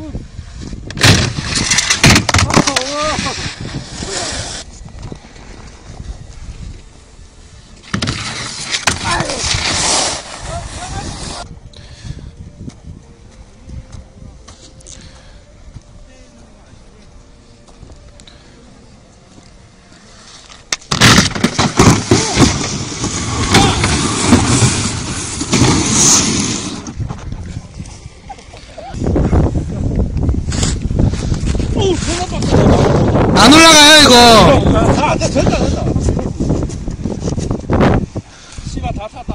Ooh. 안 올라가요 이거. 아, 다 된다. 다 탔다.